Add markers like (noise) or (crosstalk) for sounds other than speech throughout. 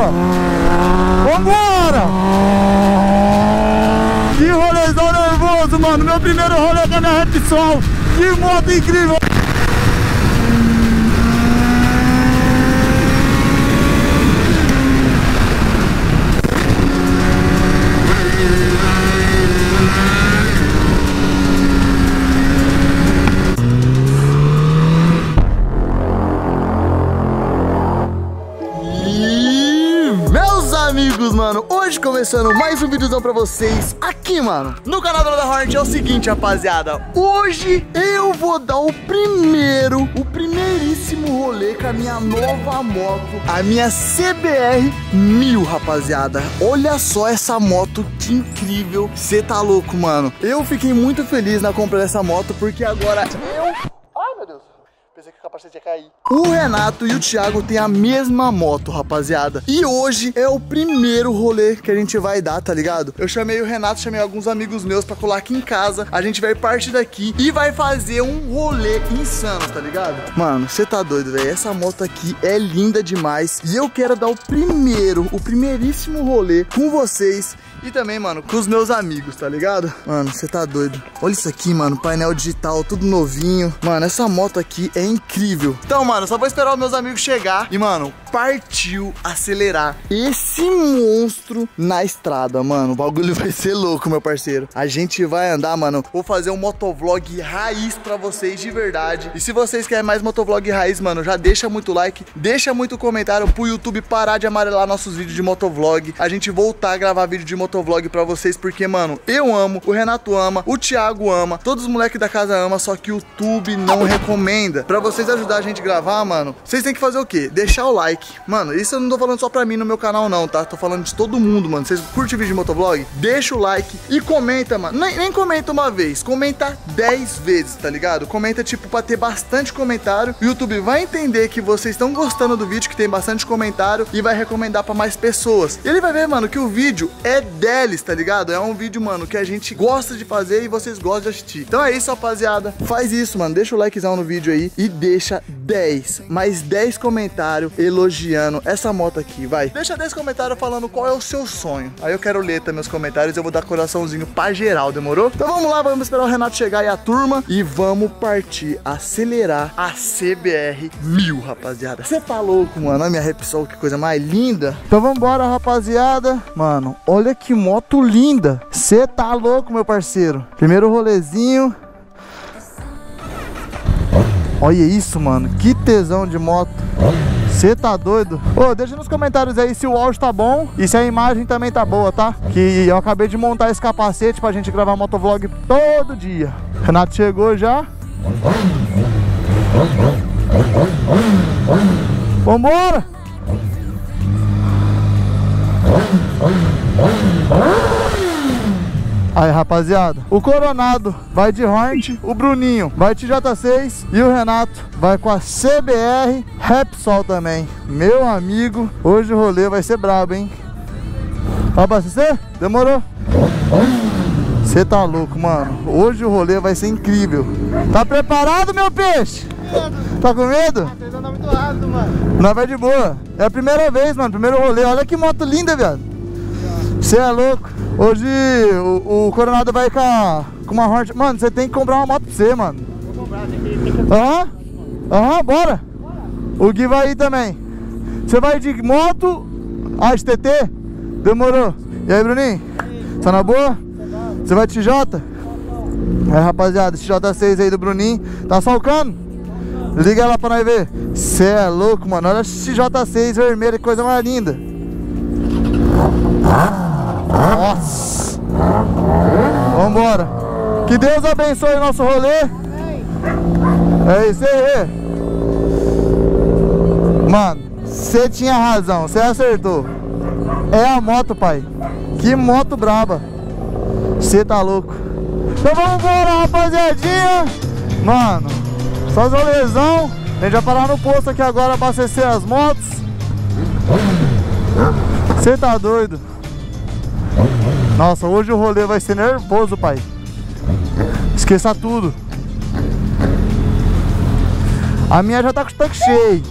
rampa. Vambora! Que rolezão nervoso, mano. Meu primeiro rolê com a minha Repsol. Que moto incrível. Amigos, mano, hoje começando mais um vídeozão pra vocês aqui, mano, no canal da Hornet é o seguinte, rapaziada, hoje eu vou dar o primeiro, o primeiríssimo rolê com a minha nova moto, a minha CBR 1000, rapaziada, olha só essa moto, que incrível, cê tá louco, mano, eu fiquei muito feliz na compra dessa moto, porque agora eu... Pensei que o capacete ia cair. O Renato e o Thiago têm a mesma moto, rapaziada. E hoje é o primeiro rolê que a gente vai dar, tá ligado? Eu chamei o Renato, chamei alguns amigos meus pra colar aqui em casa. A gente vai partir daqui e vai fazer um rolê insano, tá ligado? Mano, você tá doido, velho. Essa moto aqui é linda demais. E eu quero dar o primeiro, o primeiríssimo rolê com vocês. E também, mano, com os meus amigos, tá ligado? Mano, você tá doido. Olha isso aqui, mano. Painel digital, tudo novinho. Mano, essa moto aqui é incrível. Então, mano, só vou esperar os meus amigos chegar. E, mano, partiu acelerar esse monstro na estrada, mano. O bagulho (laughs) vai ser louco, meu parceiro. A gente vai andar, mano. Vou fazer um motovlog raiz pra vocês de verdade. E se vocês querem mais motovlog raiz, mano, já deixa muito like, deixa muito comentário pro YouTube parar de amarelar nossos vídeos de motovlog. A gente voltar a gravar vídeo de motovlog pra vocês, porque, mano, eu amo, o Renato ama, o Thiago ama, todos os moleques da casa ama, só que o YouTube não recomenda. Pra vocês ajudar a gente a gravar, mano, vocês têm que fazer o quê? Deixar o like. Mano, isso eu não tô falando só pra mim no meu canal, não, tá? Tô falando de todo mundo, mano. Vocês curtem vídeo de motovlog? Deixa o like e comenta, mano. Nem, nem comenta uma vez, comenta 10 vezes, tá ligado? Comenta, tipo, pra ter bastante comentário. O YouTube vai entender que vocês estão gostando do vídeo, que tem bastante comentário e vai recomendar pra mais pessoas. E ele vai ver, mano, que o vídeo é deles, tá ligado? É um vídeo, mano, que a gente gosta de fazer e vocês gostam de assistir. Então é isso, rapaziada. Faz isso, mano. Deixa o likezão no vídeo aí e deixa 10, mais 10 comentários elogiando essa moto aqui, vai. Deixa 10 comentários falando qual é o seu sonho. Aí eu quero ler também os comentários, eu vou dar coraçãozinho pra geral, demorou? Então vamos lá, vamos esperar o Renato chegar e a turma e vamos partir, acelerar a CBR 1000, rapaziada. Você tá louco, mano? A minha Repsol, que coisa mais linda. Então vamos embora, rapaziada. Mano, olha que moto linda. Você tá louco, meu parceiro. Primeiro rolezinho. Olha isso, mano. Que tesão de moto. Você tá doido? Ô, deixa nos comentários aí se o áudio tá bom e se a imagem também tá boa, tá? Que eu acabei de montar esse capacete pra gente gravar motovlog todo dia. Renato chegou já. Vambora! Aí, rapaziada, o Coronado vai de Hornet, o Bruninho vai de J6 e o Renato vai com a CBR Repsol também. Meu amigo, hoje o rolê vai ser brabo, hein? Vai abastecer? Demorou? Você tá louco, mano. Hoje o rolê vai ser incrível. Tá preparado, meu peixe? Tá com medo? Andam muito rápido, mano. Não vai de boa. É a primeira vez, mano. Primeiro rolê. Olha que moto linda, viado. Você é louco. Hoje o, o Coronado vai com, a, com uma Hornet. Mano, você tem que comprar uma moto pra você, mano. Vou comprar, tem que. Aham. Aham, bora. O Gui vai ir também. Você vai de moto, ah, de TT? Demorou. E aí, Bruninho? Tá na boa? Você vai de TJ? É, rapaziada, esse TJ6 aí do Bruninho. Tá salcando? Liga lá pra nós ver. Cê é louco, mano. Olha esse TJ6 vermelho, que coisa mais linda. Nossa. Vambora. Que Deus abençoe o nosso rolê. É isso aí. Mano, você tinha razão, você acertou. É a moto, pai. Que moto braba. Você tá louco. Então vamos embora, rapaziadinha. Mano, só rolezão. A gente vai parar no posto aqui agora abastecer as motos. Você tá doido? Nossa, hoje o rolê vai ser nervoso, pai. Esqueça tudo. A minha já tá com o tanque cheio.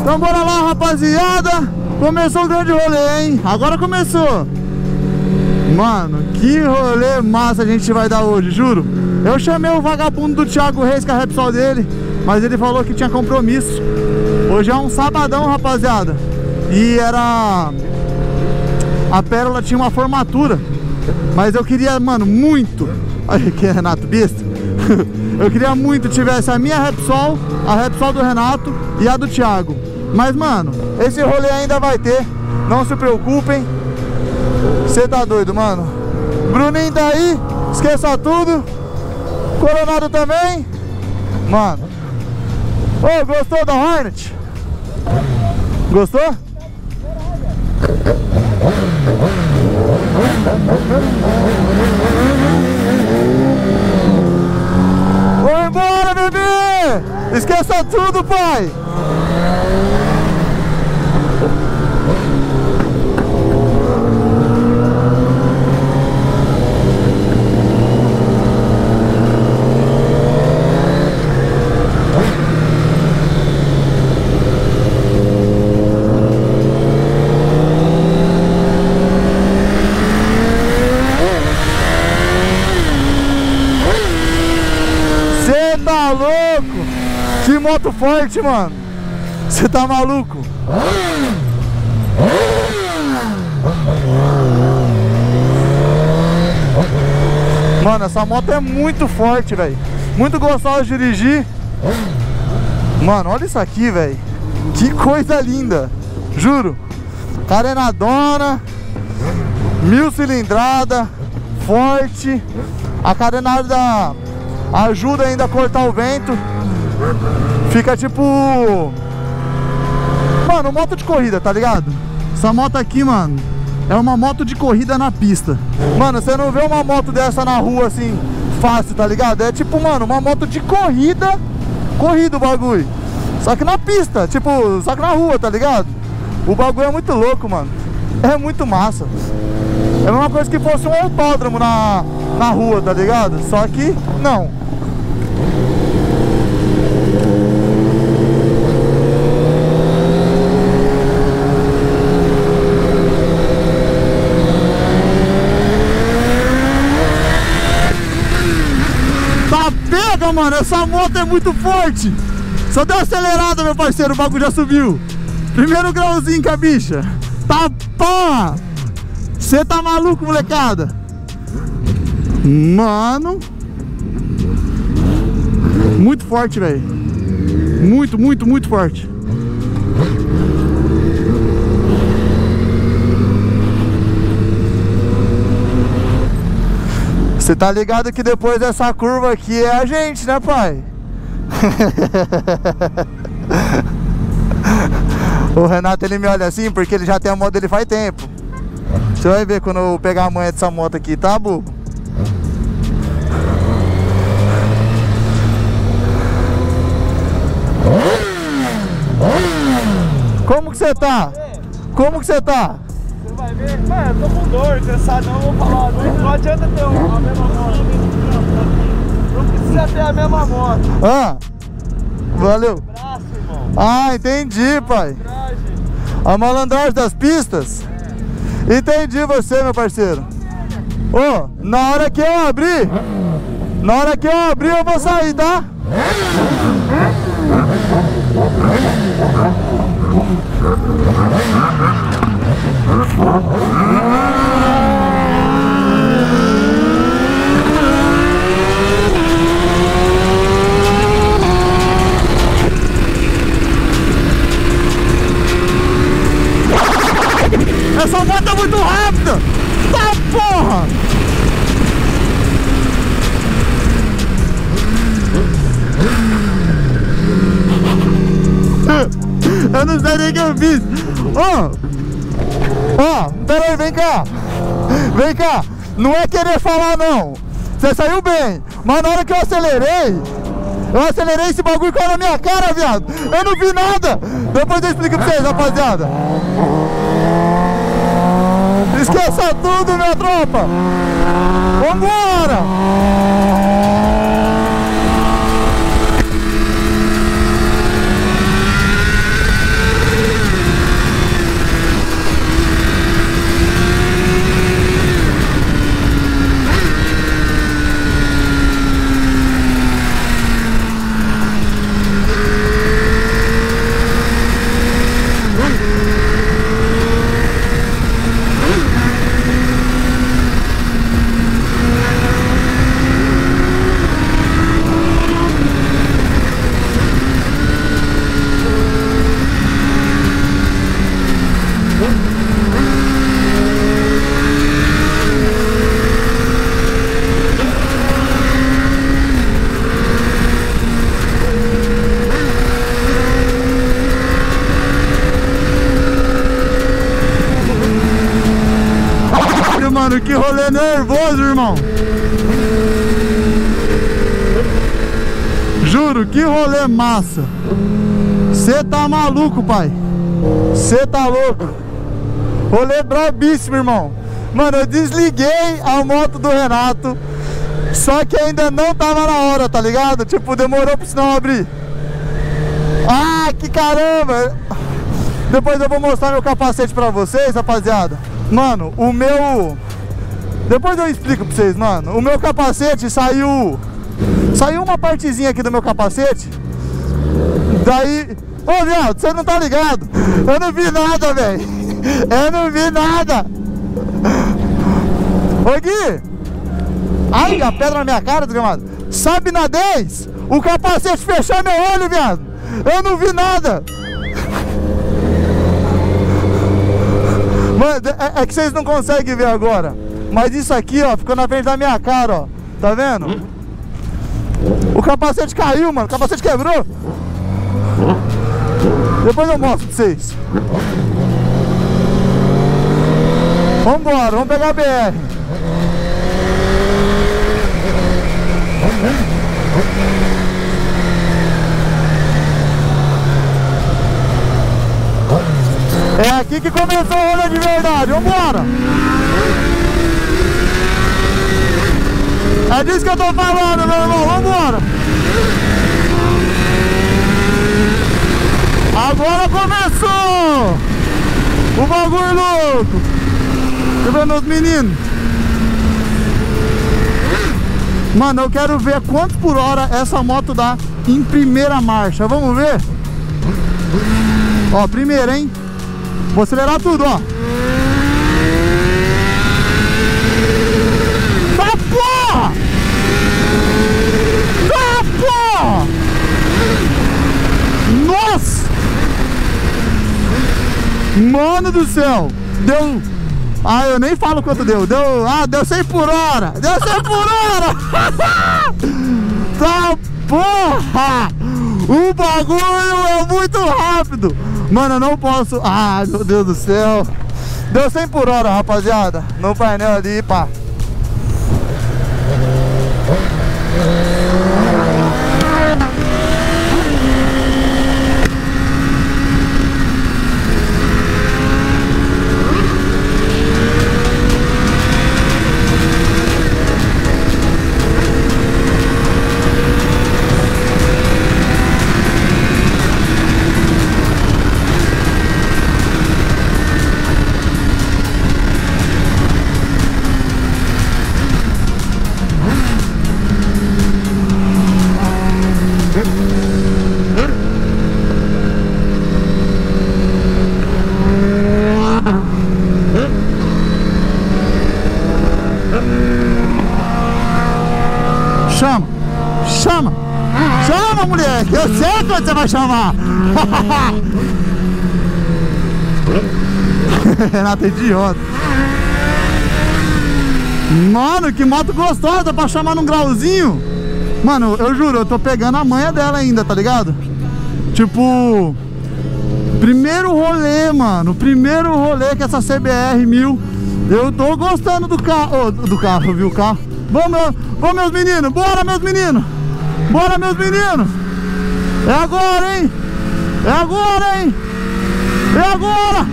Então bora lá, rapaziada. Começou o grande rolê, hein? Agora começou. Mano, que rolê massa a gente vai dar hoje, juro. Eu chamei o vagabundo do Thiago Reis, com a Repsol dele, mas ele falou que tinha compromisso. Hoje é um sabadão, rapaziada. E era... A Pérola tinha uma formatura. Mas eu queria, mano, muito... Olha aqui, Renato Bista. (laughs) eu queria muito tivesse a minha Repsol, a Repsol do Renato e a do Thiago. Mas, mano, esse rolê ainda vai ter. Não se preocupem. Você tá doido, mano? Bruninho tá aí. Esqueça tudo. Coronado também. Mano. Ô, oh, gostou da Hornet? Gostou? Vou embora, bebê! Esqueça tudo, pai! Moto forte, mano. Você tá maluco? Mano, essa moto é muito forte, velho. Muito gostosa de dirigir. Mano, olha isso aqui, velho. Que coisa linda. Juro. Carenadona. Mil cilindrada. Forte. A carenada ajuda ainda a cortar o vento. Fica tipo... Mano, moto de corrida, tá ligado? Essa moto aqui, mano, é uma moto de corrida na pista. Mano, você não vê uma moto dessa na rua assim, fácil, tá ligado? É tipo, mano, uma moto de corrida, corrida o bagulho. Só que na pista, tipo, só que na rua, tá ligado? O bagulho é muito louco, mano. É muito massa. É a mesma coisa que fosse um autódromo na, na rua, tá ligado? Só que, não. Mano, essa moto é muito forte. Só deu acelerada, meu parceiro, o bagulho já subiu. Primeiro grauzinho com a bicha. Tá porra! Você tá maluco, molecada? Mano. Muito forte, velho. Muito, muito, muito forte. Você tá ligado que depois dessa curva aqui é a gente, né, pai? (laughs) o Renato ele me olha assim porque ele já tem a moto dele faz tempo. Você vai ver quando eu pegar a manha dessa moto aqui, tá, bobo? Como que você tá? Como que você tá? vai ver. Mano, eu tô com dor, cansado, não vou falar. Não, não adianta ter a mesma moto. Não precisa ter a mesma moto. Ah, valeu. Braço, ah, entendi, pai. A malandragem das pistas? Entendi você, meu parceiro. Ô, oh, na hora que eu abrir, na hora que eu abrir eu vou sair, tá? Essa moto é muito rápida! Tá porra! Eu não sei nem o que eu fiz. Ó, oh, ó, oh, peraí, vem cá. Vem cá. Não é querer falar, não. Você saiu bem. Mas na hora que eu acelerei, eu acelerei esse bagulho com na minha cara, viado. Eu não vi nada. Depois eu explico pra vocês, rapaziada. Esqueça tudo, minha tropa. Vambora. rolê nervoso, irmão. Juro, que rolê massa. Você tá maluco, pai. Você tá louco. Rolê brabíssimo, irmão. Mano, eu desliguei a moto do Renato. Só que ainda não tava na hora, tá ligado? Tipo, demorou pro sinal abrir. Ah, que caramba! Depois eu vou mostrar meu capacete pra vocês, rapaziada. Mano, o meu... Depois eu explico pra vocês, mano. O meu capacete saiu... Saiu uma partezinha aqui do meu capacete. Daí... Ô, viado, você não tá ligado? Eu não vi nada, velho. (laughs) Eu não vi nada. Ô, Gui. Ai, a pedra na minha cara, desgramado. Sabe na 10? O capacete fechou meu olho, viado. Eu não vi nada. Mano, é, é, que vocês não conseguem ver agora. Mas isso aqui, ó, ficou na frente da minha cara, ó. Tá vendo? O capacete caiu, mano. O capacete quebrou. Depois eu mostro pra vocês. Vambora, vamos pegar a BR. É aqui que começou o rolê de verdade, vambora! É disso que eu tô falando, meu irmão, vambora! Agora começou! O bagulho louco! Ver meus meninos! Mano, eu quero ver quantos por hora essa moto dá em primeira marcha. Vamos ver? Ó, primeira, hein? Vou acelerar tudo, ó. Tá porra! Tá porra! Nossa! Mano do céu! Deu... Ah, eu nem falo quanto deu. Deu... Ah, deu 100 por hora! Deu 100 por hora! (laughs) tá porra! O bagulho é muito rápido! Mano, eu não posso... Ah, meu Deus do céu. Deu 100 por hora, rapaziada. No painel ali, pá. Você vai chamar? (laughs) Renato é idiota. Mano, que moto gostosa pra chamar num grauzinho. Mano, eu juro, eu tô pegando a manha dela ainda, tá ligado? Tipo... Primeiro rolê, mano. Primeiro rolê que essa CBR 1000. Eu tô gostando do carro. Oh, do carro, viu o carro? Vamos, vamos, meus meninos. Bora, meus meninos. Bora, meus meninos. É agora, hein? É agora, hein? É agora!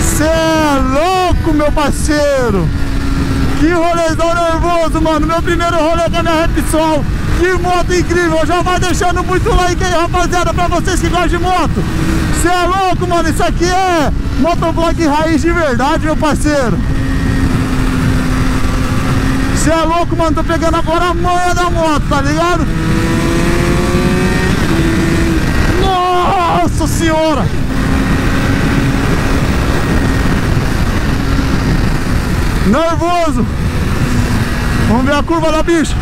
Cê é louco, meu parceiro! Que rolezão nervoso, mano! Meu primeiro rolê com a minha Repsol! Que moto incrível! Já vai deixando muito like aí, rapaziada, pra vocês que gostam de moto! Cê é louco, mano! Isso aqui é Motovlog raiz de verdade, meu parceiro. Você é louco, mano. Tô pegando agora a manha da moto, tá ligado? Nossa senhora! Nervoso! Vamos ver a curva da bicha.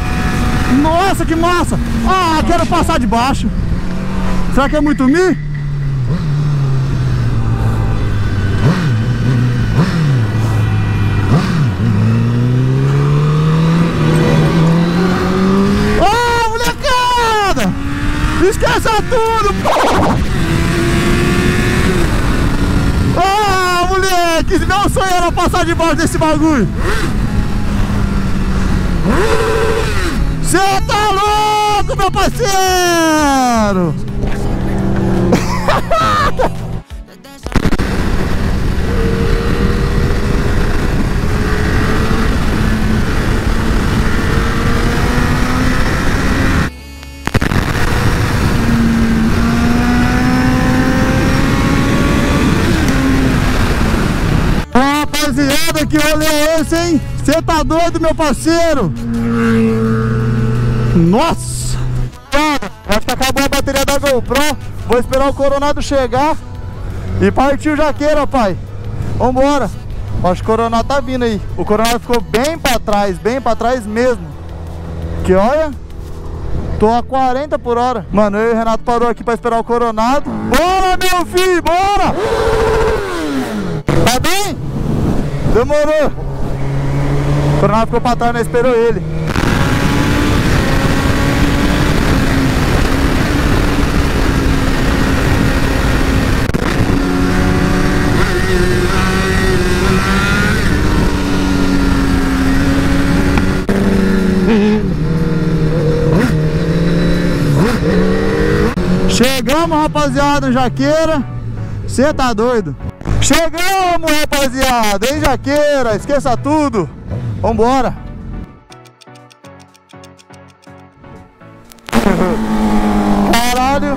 Nossa, que massa! Ah, quero passar de baixo. Será que é muito mi? Esquece a tudo! Ah, moleque! Meu sonho era passar debaixo desse bagulho! Você tá louco, meu parceiro! Rapaziada, que rolê é esse, hein? Você tá doido, meu parceiro? Nossa! Cara, acho que acabou a bateria da GoPro. Vou esperar o Coronado chegar. E partiu Jaqueira, pai. Vambora. Acho que o Coronado tá vindo aí. O Coronado ficou bem pra trás, bem pra trás mesmo. Que olha, tô a 40 por hora. Mano, eu e o Renato parou aqui pra esperar o Coronado. Bora, meu filho, bora! Tá bem? Demorou. O Coronado ficou pra trás, nós esperou ele. Chegamos, rapaziada, Jaqueira. Você tá doido? Chegamos, rapaziada, em Jaqueira. Esqueça tudo. Vambora. Caralho.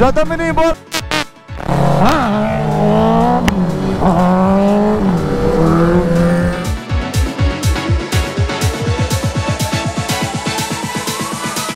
Já estamos indo embora.